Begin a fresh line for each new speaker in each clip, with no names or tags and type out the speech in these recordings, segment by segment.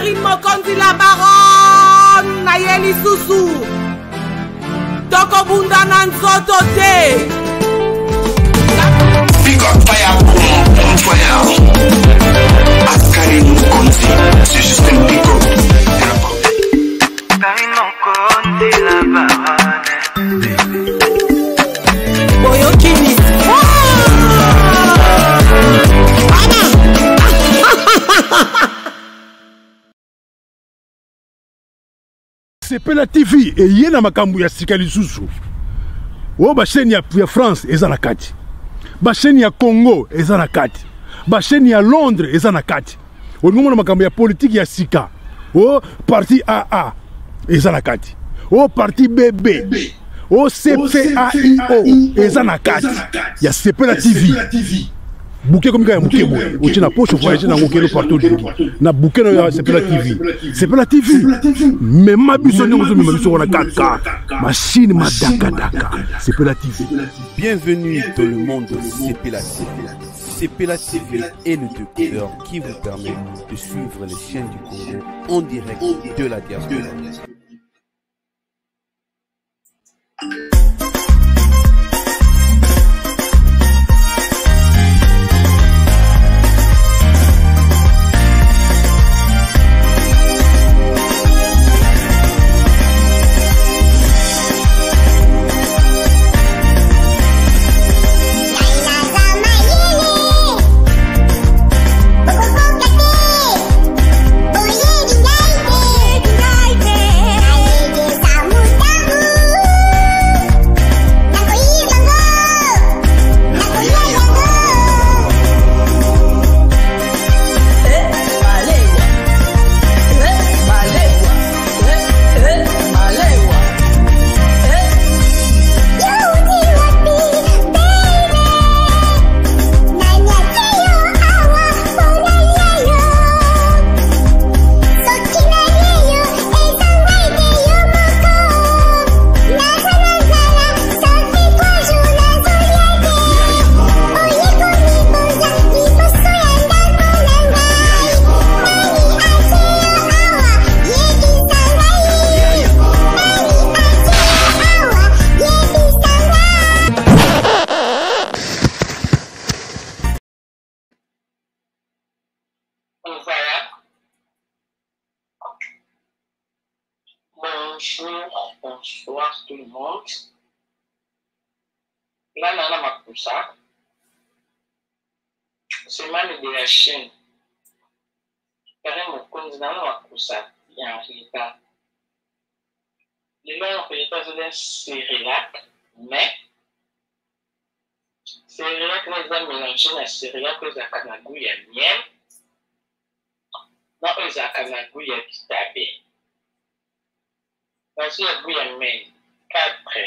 Karine Mokondi la baronne na ye lisusu tokobunda na nzoto te
Askari Mokondi, c'est juste un pick-up. Karine Mokondi la baronne. Boyokini. Ah! Ah!
la tv dans yena makambu ya sika lisusu oyo il y a france eza na kati y a congo eza na kati y a londres eza de ma makambu politique ya y ya sika Oh parti aa eza na kati Oh parti bb oyo oh, cpaio eza a kati ya la tv bouquet comme quand bouquet boy au tina poche voyager dans bouquet partout du na bouquet c'est pas la TV c'est pas la TV mais ma biso nous sommes ma biso la caca machine ma daka daka c'est pas la TV bienvenue dans le monde c'est pas la TV c'est la TV et le décodeur qui vous permet de suivre les chaînes du Congo en direct de la diaspora.
nalala makusa semane de la chaîne kare mokonzi nalala makusa ya rita lelo ya rita azoza cérilac mais cérilac na eza mélange na cérilac oyo ezalaka na gu ya miel na oyo ezalaka na gu ya bitabe na zo ya gu ya mai quatre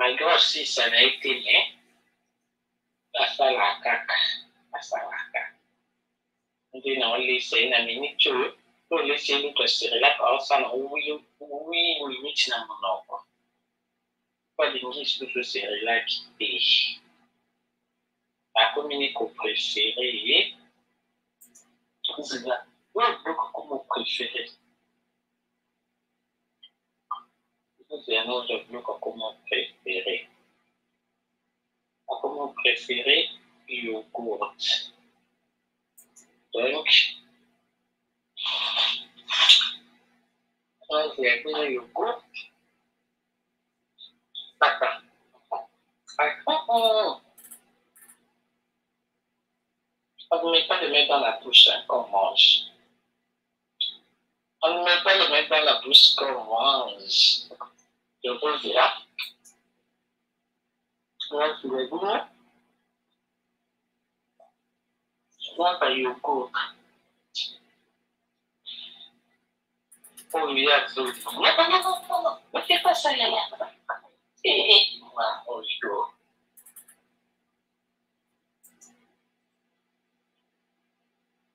manyonsi ça n'a été mais basalaka kaka basalaka nde na olesa ye na miniti oyo po olesi ye lutu asirilaka osala wii miniti na monoko po alingi lisusu oserilaki te bakomi ni koprefere ye oyo biloko komoprefere venons au bloc à comment préférer. À comment préférer yogourt. Donc, quand j'ai mis le yogourt, on ne met pas le mettre dans la bouche hein, quand on mange. On ne met pas le mettre dans la bouche quand mange. Eu vou virar. Nossa, vergonha. Bota aí o coco. Olha tudo. Você passou na minha. Olha.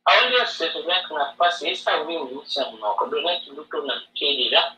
Olha, se tiver com a paciência, eu vou me chamar. Quando eu não estou na querida,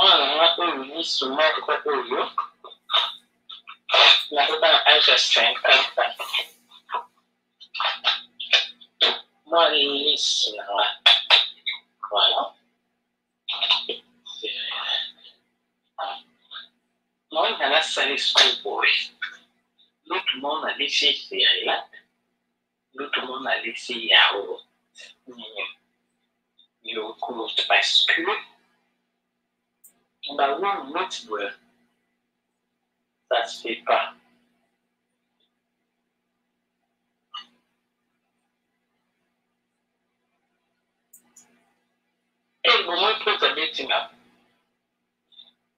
mwana oyo yesu marko oyo nakoka na age ya 54 ans mwana yesu na nga voilà mwana nasala esukulu boye lutu mwana alesi eferelat lutu mwana alesi yaro nyonyo yokolo parce que by one not well. That's paper. Hey, we might put a meeting up.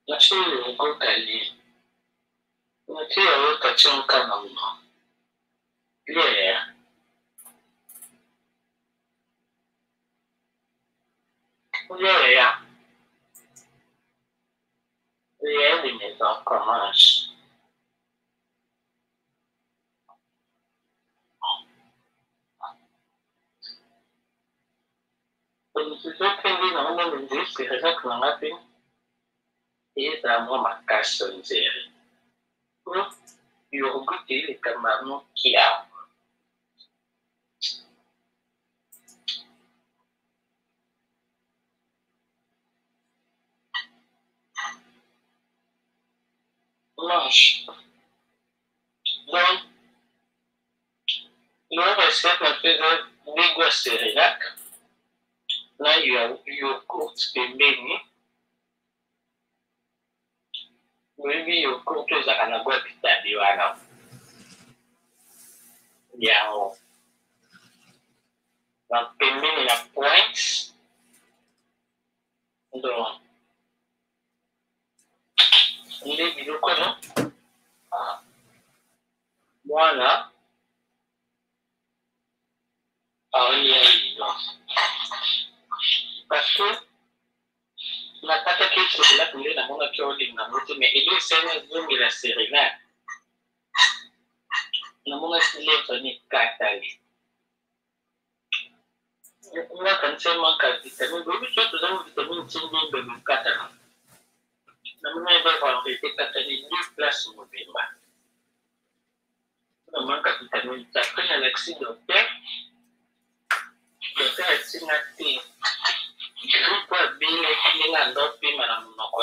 Let's see you go early. Let's see you go to Yeah. Yeah, yeah the enemies of Hamas. Tulisizophela uma nezigqira sakhona ngathi yezama makasho nje. Yokuthi ligama nokiyawo. mange. Donc, nos recettes, on fait un méga céréac. Là, il y a yogourt et béni. Oyebi yogourt ezalaka na gwa bitabe wana yango na pembeni na pointe donc ile biloko na mwana aonia ino parce natakaki sokela kule namonaki olingamo te mais ele esali azongela serenade namonaki lettre nikatale nakanisa maka vitamine bebiso tozamo vitamine timbimbe makatala namoni bavendredi katani mille place mobimba namoni kapitani dapres alexi docteur docteur atina te grupe abeyekinga ndo pema na monoko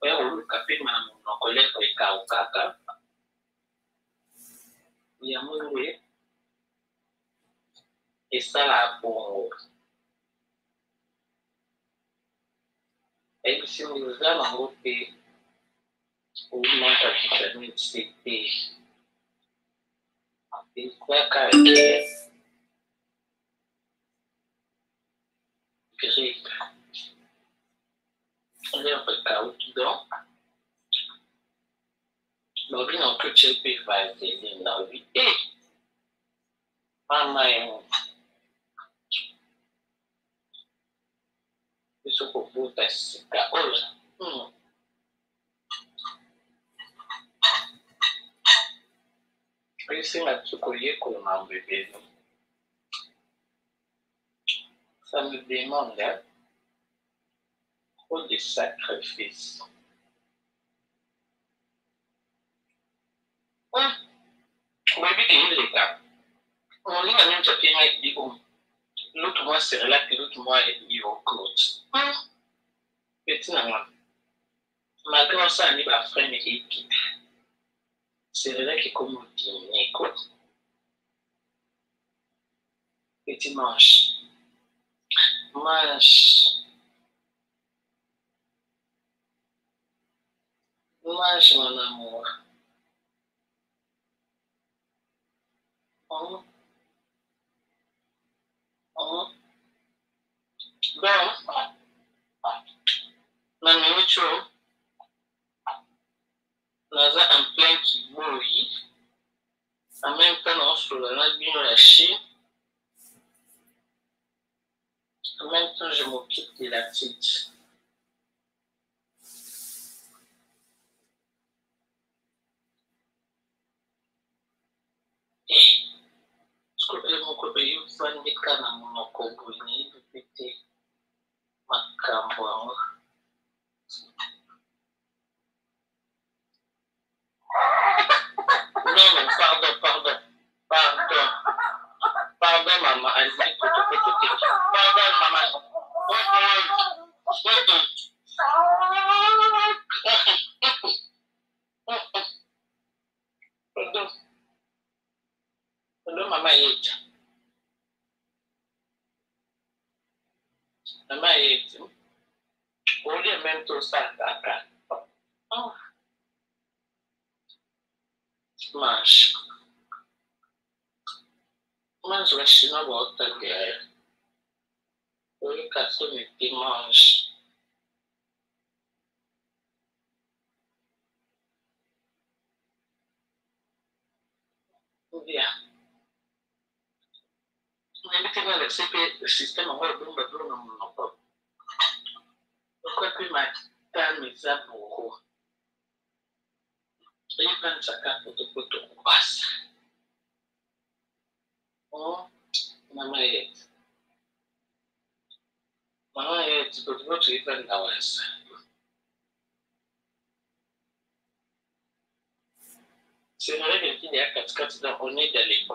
oya koluka pema na monoko leko ekaukaka yango nde esala bongo É emissyon yüzler mahmut bir uyman takiplerinin yüksekliği ve vai ficar Les recalques, donc, não, une enquête, je vais aider la vie E, en même Sucuputa suka ola. Hmm. Prisima tsukuye kurma bebezo. Ça me demande trop de sacrifices. Hmm. Wewe bi kinyi leka. Mwingine anamchapia ngai l'autre mois se relate et l'autre mois est mis au coach. Maintenant, malgré ça, on est pas frère, mais équipe. C'est vrai que comme on dit, on est coach. Et dimanche, mas mas meu amor ontem Dans la minute, on a un pain qui mourit. En même temps, on a bien lâché. En même temps, je m'occupe de la tête. skulɓe mukoɓe yimfandi kana munoko boyni yiɗipite makkambo ango non pardon pardon pardon pardon mama aldi kotokotote pardon mama pardon pardon recipe système ngo ndumva ndumva mu makoro uko kwimatamiza mu buhuha iyo kanshaka udukutu kwasa namayeti namayeti kuko tuyiva ndawasa sinarebe kija katikati za onedaleko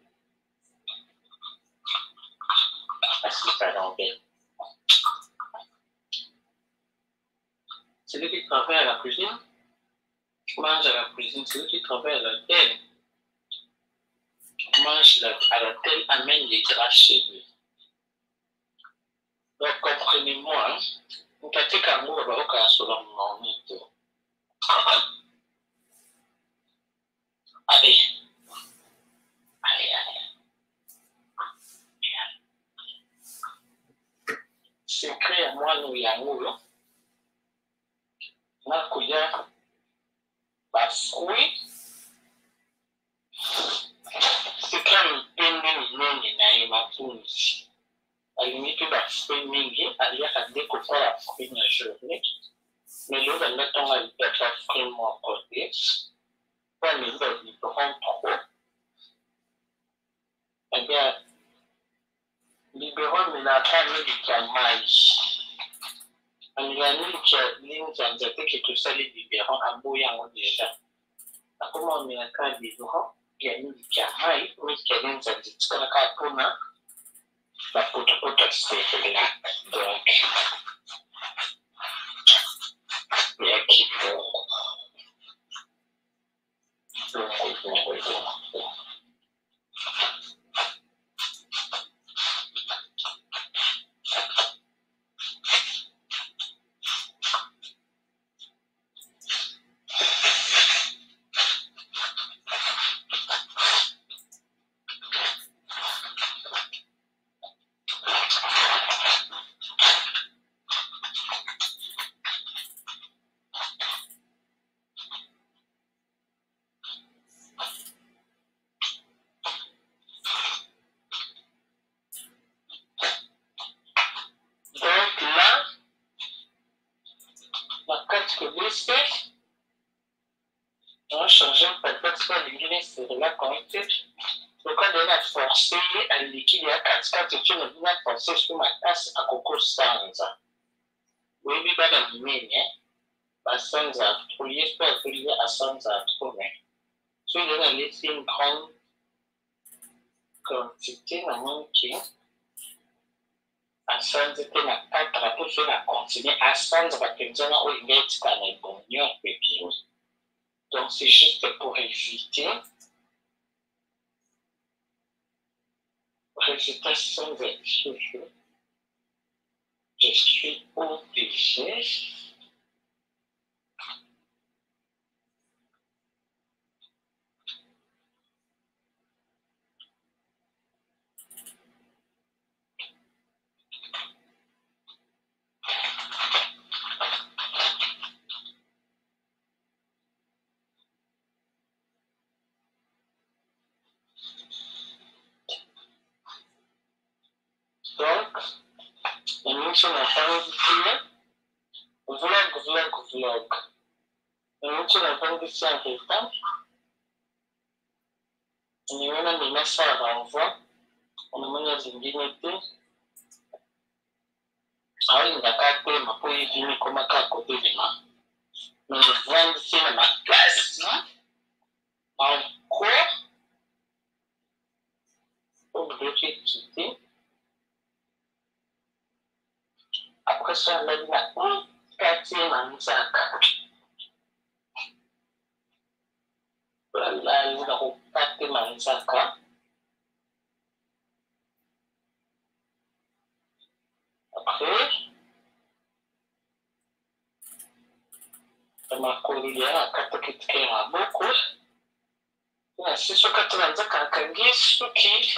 passif à l'envers. Celui qui travaille à la cuisine mange à la cuisine. Celui qui travaille à l'hôtel mange à l'hôtel, amène les gras chez lui. Donc, comprenez-moi, hein. vous pratiquez katika nguva ukasula mmaonito allez allez, allez sekre ya mwana na nakoya bafrui sekre ya mipende minene na ye mapunzi alingi mpe bafrui mingi aliaka de kokola fruit na journée mais lelo banda ntongo alipesa fruit moko te po ameli babibron trop alia biberon unataka maji anilanilinza nzate kitosali biberon ambu yango deja akoma omelaka biberon ya mingi kya mai mikya linza nzetikalaka mpona bapotopota sebela donc ya kibongo bongo bongo bongo compte. Le cas de la forcé à l'équilibre katika tukio lingine forcé suma tasi akukusanza webi bada mnene basanza atulye sio atulye asanza atume so ile na laisse une grande quantité na manki asanze tena attrape so na continue asanza bakenzana oyo ngaitika na ebonyo pepiyo donc c'est juste pour éviter je ne pas sans être Je suis obligé umuco nampawe gutuma kuvuga kuvuga kuvuga umuco nampawe gucyahita nimeona ni masa ya vanvoi unamenya zingine te ayo ndakaa tema po hivi nikoma kaa kodelema nivandise na maplasi encore odoke kite après ça, on m'a dit, oui, oh, quartier, Manzaka. Voilà, nous avons quartier, Manzaka. Après, amakoli ya akatakitike ya maboko na siso kati banzaka akangi soki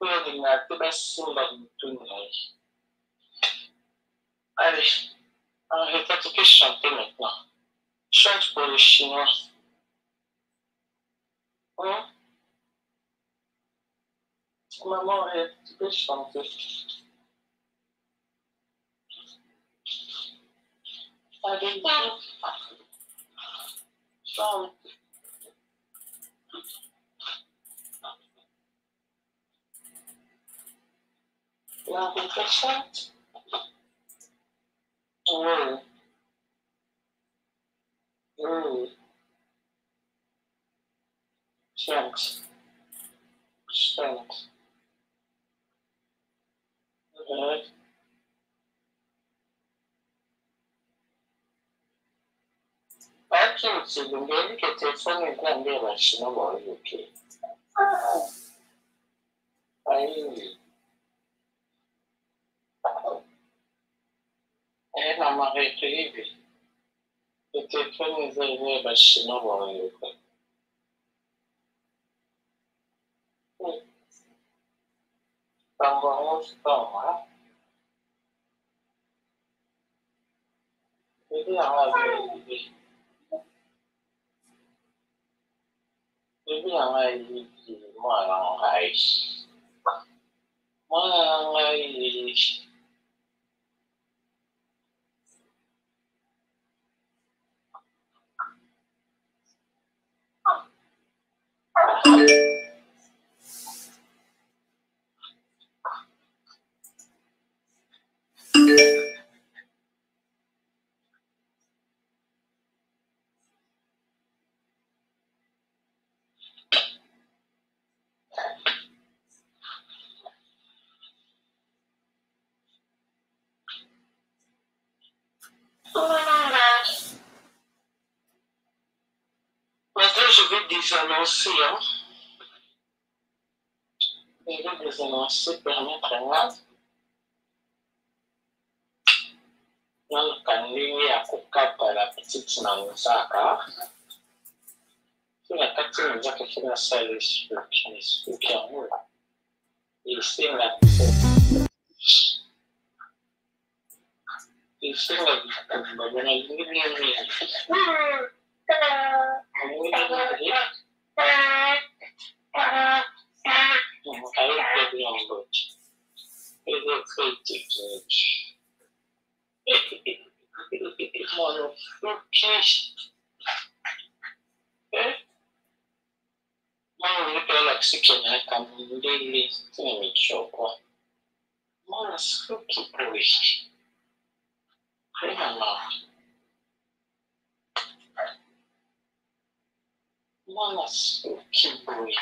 oyo alinga te basimba mutu na ye Allez, on répète que chanter maintenant. Chante pour le chinois. Hein? Maman, tu peux chanter. Allez, chante. La Mm. Mm. Mm-hmm. Okay. Ela m'arrive. Telefone zenyewe bashima bayoka. Tamba mustama. Bili yamayibili. Bili yamayibili mwana ngayishi. a ngayishi. des annonceurs. Il y a des annonceurs permettre à nanga ndenge ya kokata la petite na nzaka so na kati na nzaka soki nasala esuki na esuki yango esenga esenga bitumba bana lingi mingi Mano, eu quis. É? Mano, eu pela que se quer na caminho dele, tem me chocou. Mano, só que hoje. Olha lá. mwana soki boye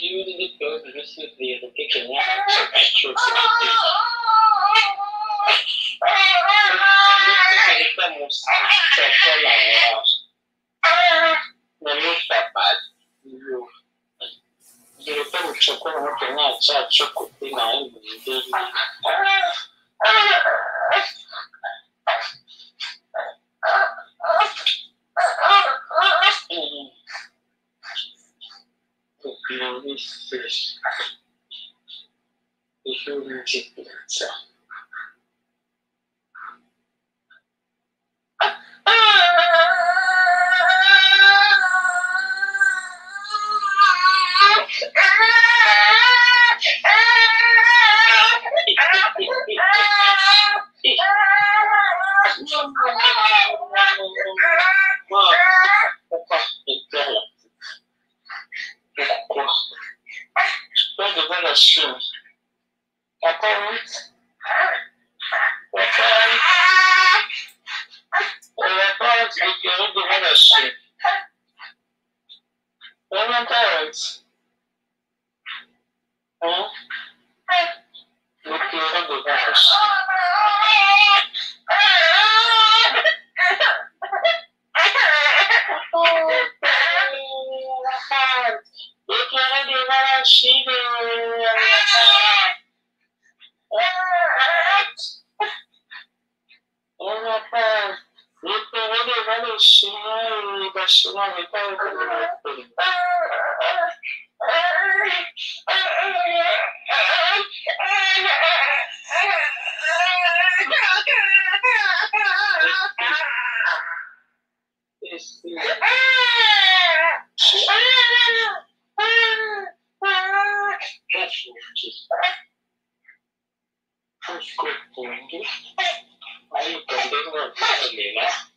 yuli tozi lisiviri kenyaka musitsakola nemufabali yo ndirope mutsoko nokunatsatso kupinaimbeli If you want to get the answer. Pourquoi Je vais devant la Chine. Papa, oui. Papa, oui. On n'a pas honte de pleurer devant la Chine. On n'a pas honte. os costumes, mas também não vida, né?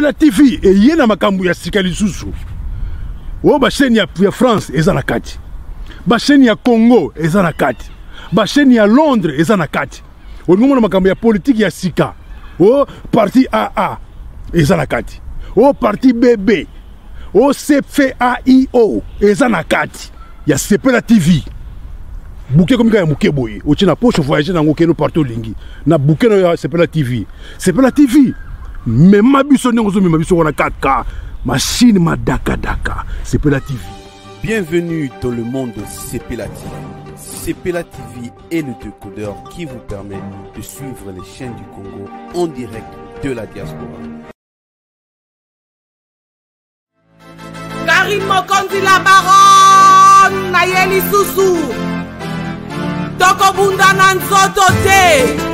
la tv et na makambu ya sika lisusu il ya, ya france eza la kati chaîne ya congo eza la kati chaîne ya londres eza la kati Wo ya politique ya sika Wo parti aa eza kati Wo parti bb Wo cfaio eza kati ya la tv buke komika ya un poche voyage nango partout. na c'est la tv la tv mais mema biso ndenge ozomema m'a wana kaka c'est madakadaka la tv bienvenue dans le monde de la tv la tv et le décodeur qui vous permet de suivre les chaînes du congo en direct de la diaspora
karim Mokondi la baron na ye toko bunda nanzo nzoto